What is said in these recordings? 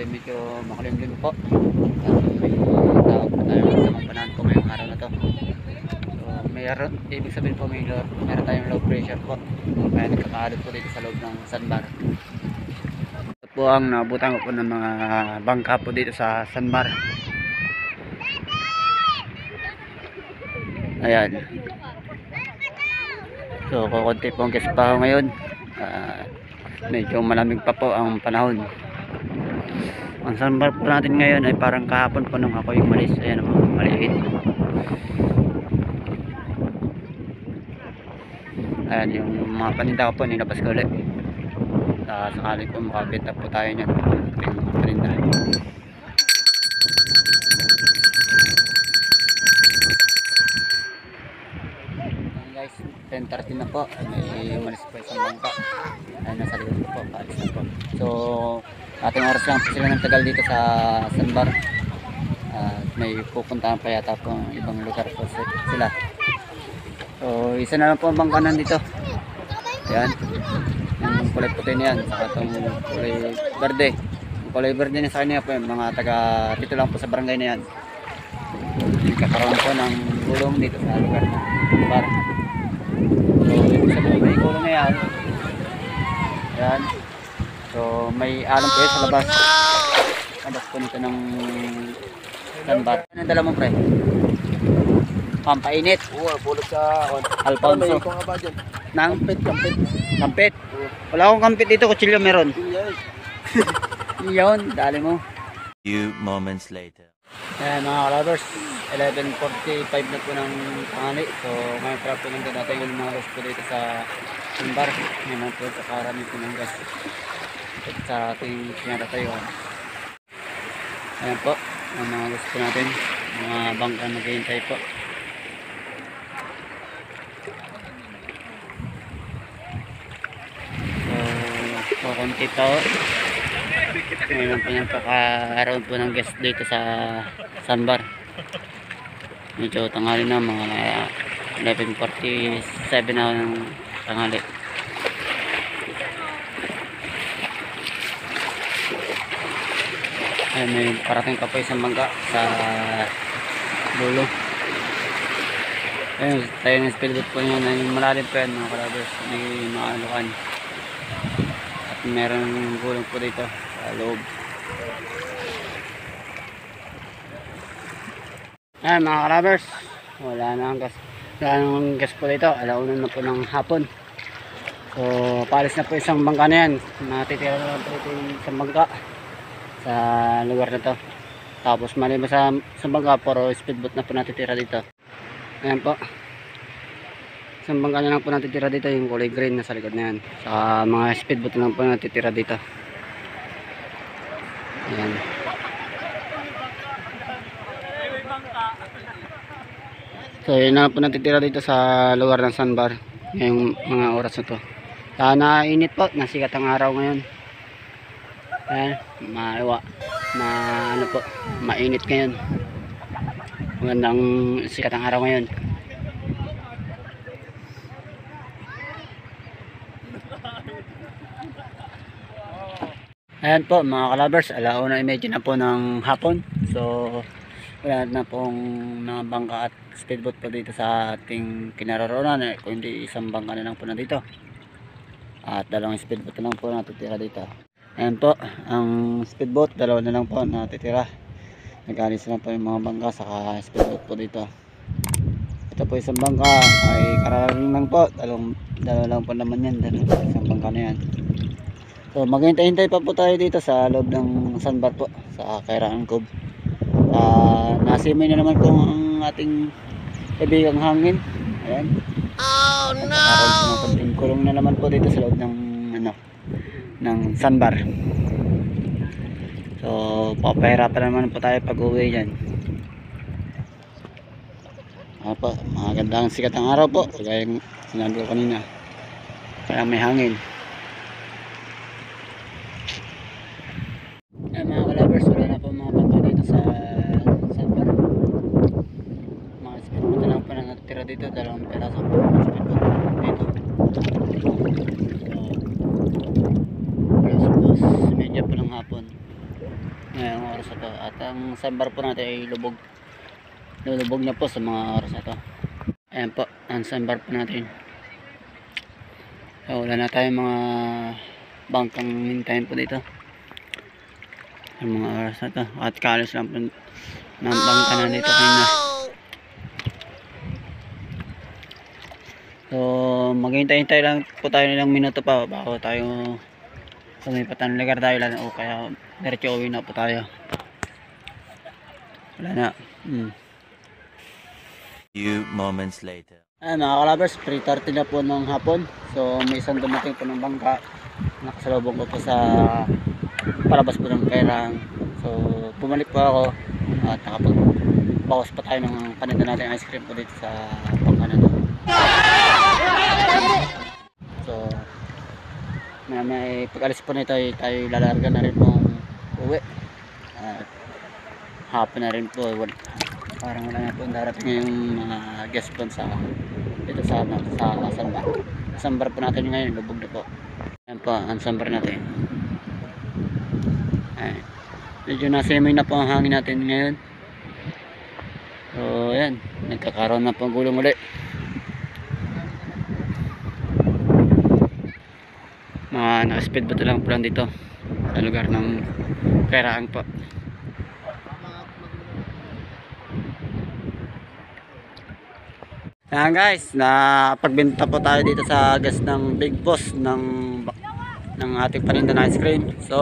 ay medyo makulimlim po. At po ngayong araw na mayroon, ibig sabihin po may low, meron tayong low pressure po. Kaya nagkakaalot po dito sa loob ng sandbar. Ito po ang nabutan ko po ng mga bangka po dito sa sandbar. Ayan. So, kukunti po ang guest pa ngayon. Ah, medyo malamig pa po ang panahon. Ang sandbar po natin ngayon ay parang kahapon po nung ako yung malis. Ayan mga maliit. Ayan yung mga paninda ko po nilabas ko ulit. Uh, sakali po makabenta po tayo niyan. Ating paninda. Guys, 10.30 na po. May umalis po isang bangka. Ayan, nasa likod ko po. Paalis na po. So, ating oras lang sila ng tagal dito sa Sandbar. At may pupuntahan pa yata po ang ibang lugar po si- sila. So, isa na lang po ang bangka nandito. Ayan. Yung kulay puti na yan. Saka itong kulay verde. Yung kulay verde na sa kanya po yung mga taga dito lang po sa barangay na yan. Kakaroon po ng gulong dito sa lugar ng bar. So, ibig sabihin may gulong na yan. Ayan. So, may alam yun sa labas. Labas po nito ng sandbar. Ano dala mo pre? Pampainit. Oo, pulot sa... Alfonso. May nga ba dyan? Nang Kampit, kampit. kampit. Wala akong kampit dito. Kutsilyo meron. Yun, dali mo. Few moments later. Ayan mga kalabers, 11.45 na po ng tangali. So ngayon pala po nandun natin yung mga po dito sa Simbar. Ngayon naman po sa karami po ng gas sa ating pinatatayuan. Ayan po, ang mga gas po natin. Mga bangka naghihintay po. So, kukunti tao. Ngayon po yung pagkakaroon po ng guest dito sa Sandbar. Medyo tanghali na mga 11.47 na ng tanghali. Ay, may parating pa po isang bangka sa dulo. Ayun, tayo ng speedboat po yun. Yung malalim po yan mga kalabers. May mga alukan. At meron gulong po dito sa loob. Ayan mga kalabers. Wala na ang gas. Wala nang gas po dito. Alauna na po ng hapon. So, palis na po isang bangka na yan. Natitira na po ito yung isang bangka sa lugar na to. Tapos maliban sa, sa bangka, puro speedboat na po natitira dito. Ayan po. Isang bangka na lang po natitira dito, yung kulay green na sa likod na yan. Sa mga speedboat na lang po natitira dito. Ayan. So yun na lang po natitira dito sa lugar ng sandbar. Ngayong mga oras na to. Kaya nainit po, nasikat ang araw ngayon. Ayan, maiwa. Ma, ano po, mainit ngayon. Magandang sikat ang araw ngayon. Ayan po mga kalabers, alauna imagine na po ng hapon. So, wala na pong mga bangka at speedboat po dito sa ating kinaroroonan. Eh, kung hindi isang bangka na lang po na dito. At dalawang speedboat na lang po natitira dito. Ayan po, ang speedboat, dalawa na lang po natitira. Nag-alis na po yung mga bangka saka speedboat po dito. Ito po isang bangka ay kararating lang po. Dalawang, dalawa lang po naman yan. Dalawang, isang bangka na yan. So maghintay-hintay pa po tayo dito sa loob ng sandbar po sa Kairaan Cove. Ah, nasimoy na naman po ang ating kaibigang hangin. Ayan. Oh no. Ng konting kulong na naman po dito sa loob ng ano ng sandbar. So papahirapan naman po tayo pag uwi dyan. Ano po, magandang sikat ang araw po. Kagaya ng sinabi ko kanina. Kaya may hangin. Ay mga wala na po mga bangka dito sa Sandbar. Mga speedboat na lang po na natitira dito, dalawang peraso po ng speedboat dito. So, alas dos, medya po ng hapon. Oras na to. At ang sambar po natin ay lubog. Lulubog na po sa mga oras na to. Ayan po, ang sambar po natin. So, wala na tayong mga bangkang hintayin po dito. Ang mga oras na to. At kalis lang po ng bangka na dito kanina. So, maghintay-hintay lang po tayo nilang minuto pa bago tayo sumipat ng lugar tayo lang o kaya diretso uwi na po tayo. Wala na. Hmm. Few moments later. Ayan mga kalabers, 3.30 na po ng hapon. So may isang dumating po ng bangka. Nakasalubong ko po sa palabas po ng Kairang. So bumalik po ako at nakapag-bawas pa tayo ng paninda natin ice cream po dito sa bangka na to. So may, may pag-alis po nito ay tayo lalarga na rin po uwi. At hapon na rin po. Wal- parang wala na po darating yung mga guest po sa dito sa ano, sa Samba. Sambar po natin ngayon, lubog na po. Ayan po, ang sambar natin. Ayan. Medyo nasemoy na po ang hangin natin ngayon. So, ayan. Nagkakaroon na po ang gulong ulit. Mga naka-speed ba lang po lang dito sa lugar ng Kairaan po. Ayan guys, na pagbenta po tayo dito sa gas ng Big Boss ng ng ating paninda na ice cream. So,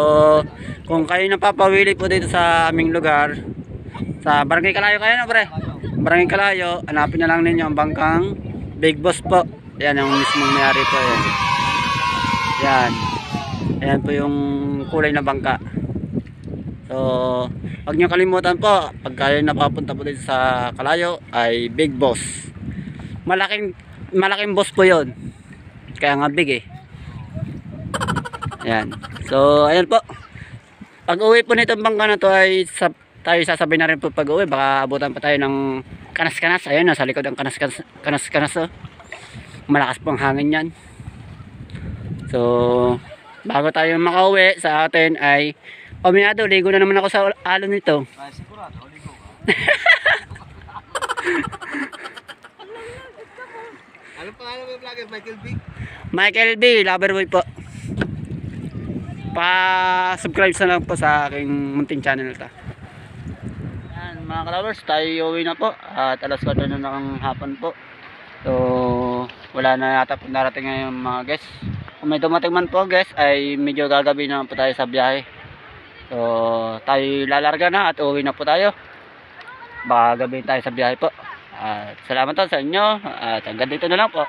kung kayo napapawili po dito sa aming lugar, sa Barangay Kalayo kayo na pre. Barangay Kalayo, hanapin na lang ninyo ang bangkang Big Boss po. Yan ang mismong mayari po yan. Yan. Ayan po yung kulay na bangka. So, huwag nyo kalimutan po, pag kayo napapunta po dito sa Kalayo, ay Big Boss. Malaking malaking boss po yon kaya nga big eh. Yan so ayan po. Pag uwi po nitong bangka na to ay sa, tayo sasabihin na rin po pag uwi. Baka abutan pa tayo ng kanas kanas ayun nasa likod ang kanas kanas kanas, kanas oh. malakas pong hangin yan so bago tayo makauwi sa atin ay Pamiyado, ligo na naman ako sa alon nito. Ano pangalan mo yung vlogger? Michael B? Michael B. Loverboy po. Pa-subscribe na lang po sa aking munting channel ta. Yan, mga kalabers, tayo uwi na po. At alas 4 na ng hapon po. So, wala na yata po narating ngayon mga guests. Kung may dumating man po guys, ay medyo gagabi na po tayo sa biyahe. So, tayo lalarga na at uwi na po tayo. Baka gabi tayo sa biyahe po. At salamat po sa inyo. At hanggang dito na lang po.